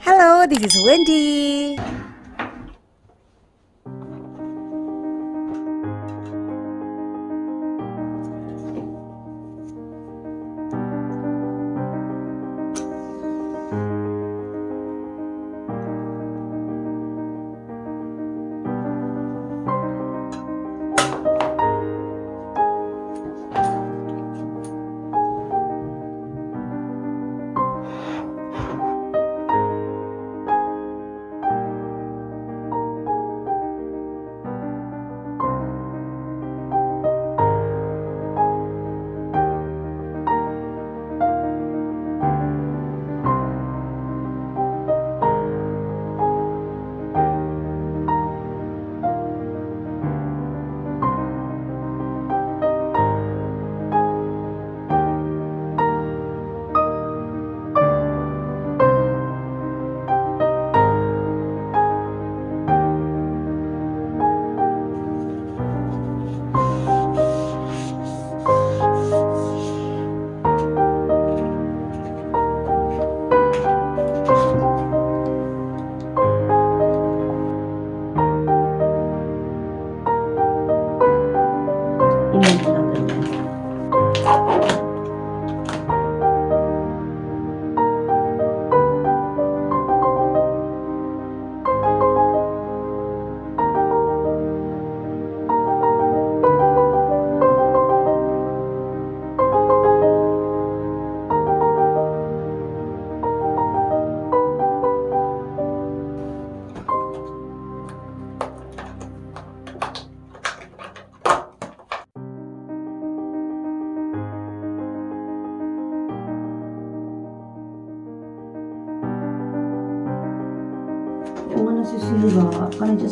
Hello, this is Wendy.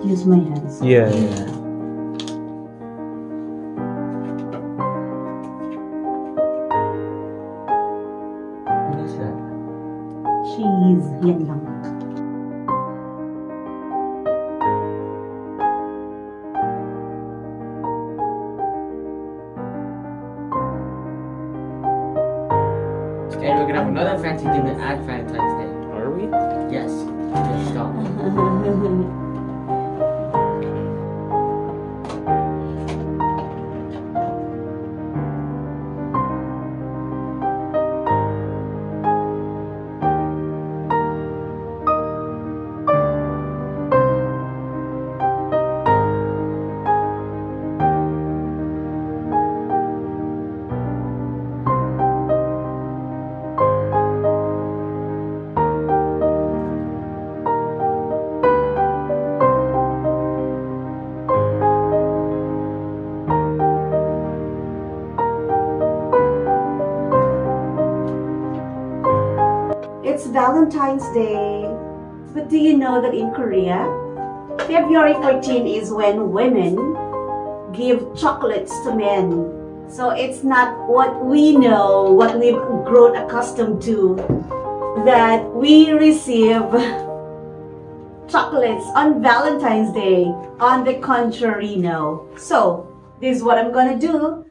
Just use my hands? Yeah, yeah. What is that? Cheese. Yan lang. And we're gonna have another fancy dinner at Valentine's Day. Valentine's Day. But do you know that in Korea, February 14 is when women give chocolates to men. So it's not what we know, what we've grown accustomed to, that we receive chocolates on Valentine's Day. On the contrary, no. So this is what I'm gonna do.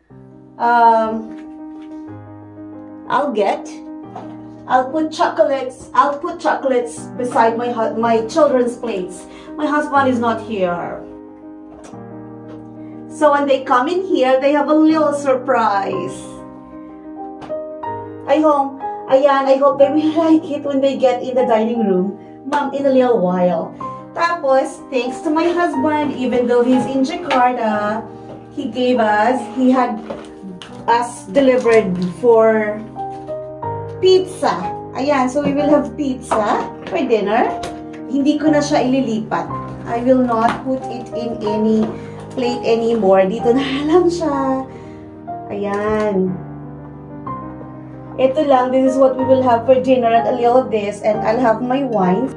Um, I'll get I'll put chocolates. I'll put chocolates beside my my children's plates. My husband is not here. So when they come in here, they have a little surprise. I hope, ayan, I hope they will like it when they get in the dining room. Mom, in a little while. Tapos, thanks to my husband, even though he's in Jakarta, he gave us, he had us delivered for pizza. Ayan, so we will have pizza for dinner. Hindi ko na siya ililipat. I will not put it in any plate anymore. Dito na lang siya. Ayan. Ito lang, this is what we will have for dinner at a little of this. And I'll have my wine.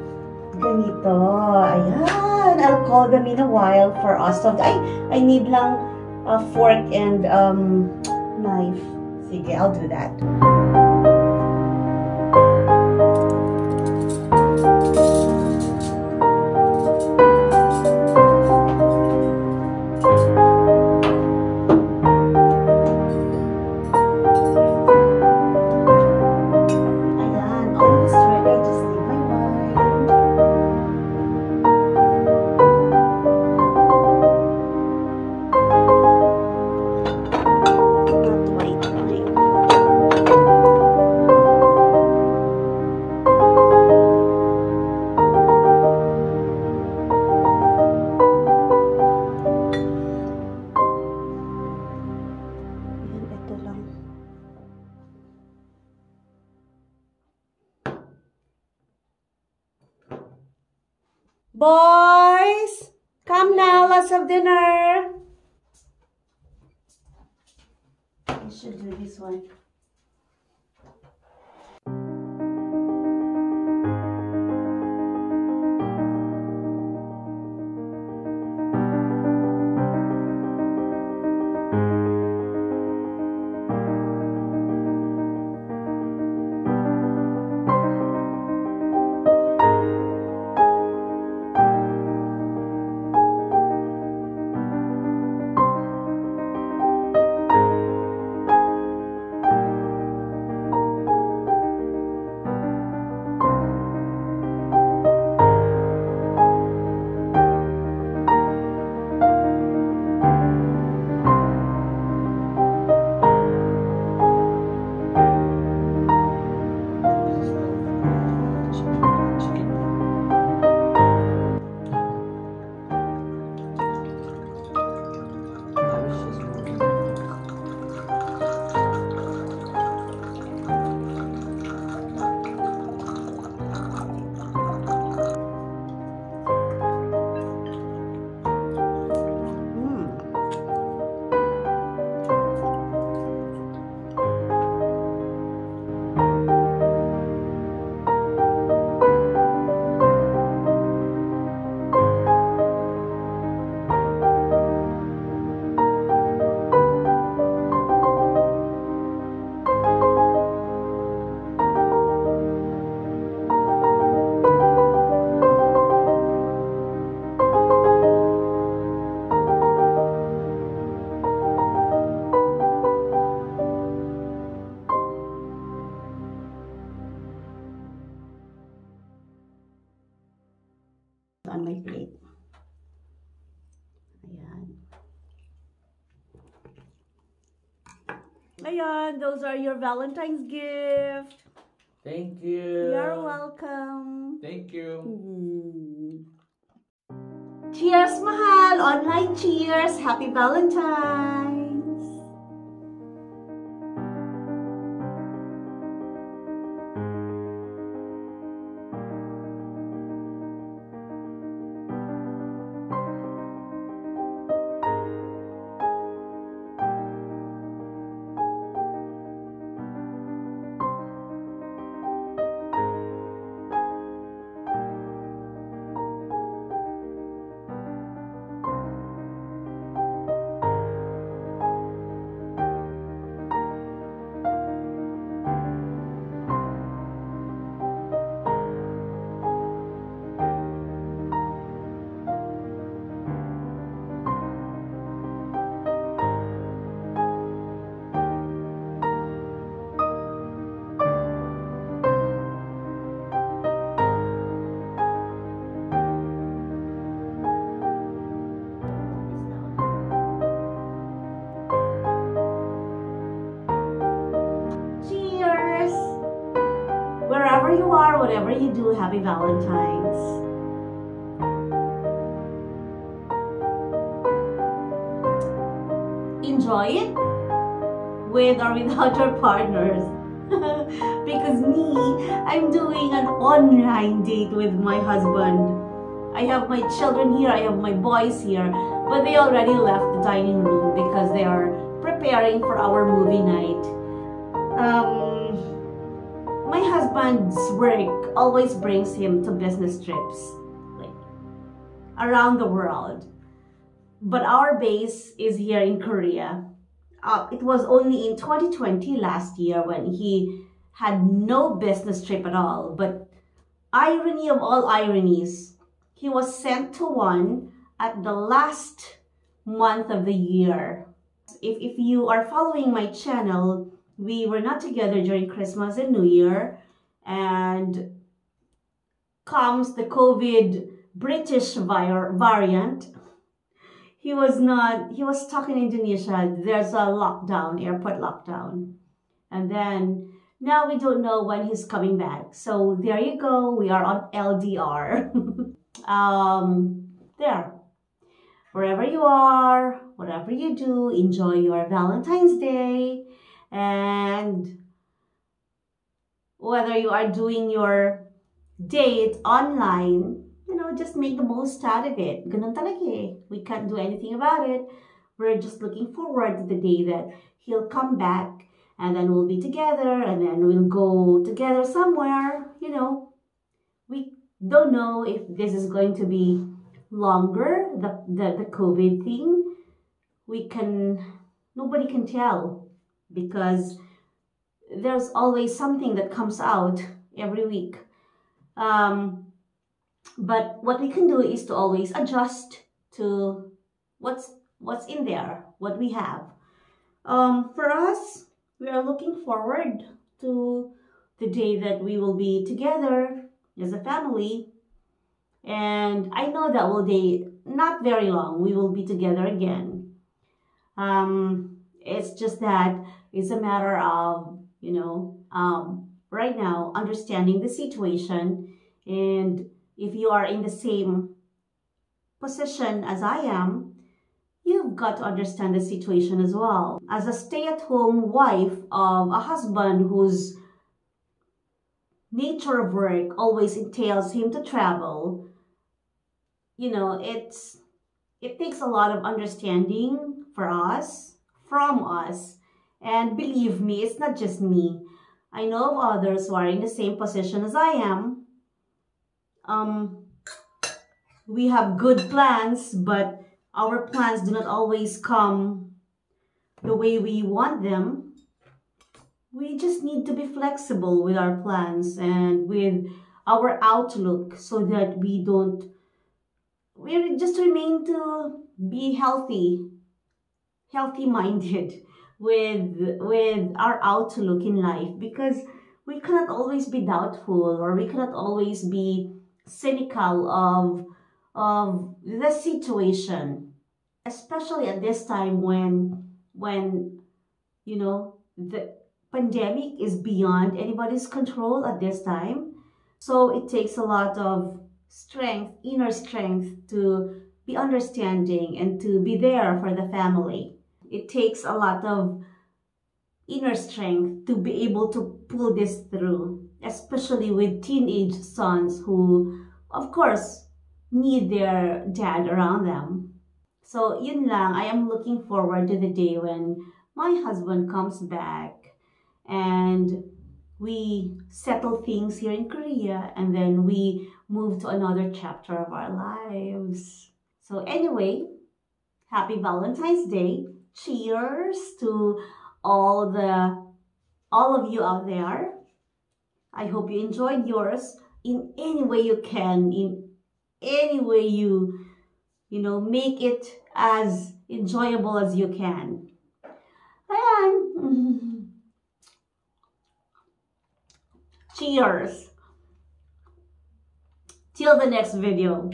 Ganito. Ayan. I'll call them in a while for us to... Ay, I need lang a fork and um, knife. Sige, I'll do that. Boys, come now, let's have dinner. I should do this one. On my plate. Ayan. Ayan, those are your Valentine's gift. Thank you. You're welcome. Thank you. Mm. Cheers, mahal! Online cheers! Happy Valentine's! Happy Valentine's. Enjoy it with or without your partners. because me, I'm doing an online date with my husband. I have my children here, I have my boys here, but they already left the dining room because they are preparing for our movie night. Um, my husband's work always brings him to business trips, like around the world. But our base is here in Korea. Uh, it was only in 2020 last year when he had no business trip at all. But irony of all ironies, he was sent to one at the last month of the year. If, if you are following my channel, we were not together during Christmas and New Year, and comes the COVID British variant. He was not, he was stuck in Indonesia. There's a lockdown, airport lockdown. And then now we don't know when he's coming back. So there you go. We are on LDR. um, there. Wherever you are, whatever you do, enjoy your Valentine's Day. And whether you are doing your date online, you know, just make the most out of it. Ganun talaga eh. We can't do anything about it. We're just looking forward to the day that he'll come back and then we'll be together and then we'll go together somewhere, you know. We don't know if this is going to be longer, the, the, the COVID thing. We can, nobody can tell because there's always something that comes out every week. Um, but what we can do is to always adjust to what's what's in there, what we have. Um, for us, we are looking forward to the day that we will be together as a family. And I know that will be not very long. We will be together again. Um, it's just that it's a matter of, you know, um, right now understanding the situation. And if you are in the same position as I am, you've got to understand the situation as well. As a stay at home wife of a husband whose nature of work always entails him to travel, you know, it's it takes a lot of understanding for us, from us. And believe me, it's not just me. I know of others who are in the same position as I am. Um, we have good plans, but our plans do not always come the way we want them. We just need to be flexible with our plans and with our outlook so that we don't, we just remain to be healthy, healthy minded with, with our outlook in life because we cannot always be doubtful or we cannot always be cynical of of the situation, especially at this time when when you know the pandemic is beyond anybody's control at this time. So it takes a lot of strength, inner strength to be understanding and to be there for the family. It takes a lot of inner strength to be able to pull this through, especially with teenage sons who, of course, need their dad around them. So, yun lang, I am looking forward to the day when my husband comes back and we settle things here in Korea and then we move to another chapter of our lives. So, anyway, happy Valentine's Day. Cheers to all the all of you out there. I hope you enjoyed yours in any way you can, in any way you, you know, make it as enjoyable as you can. And cheers. Till the next video.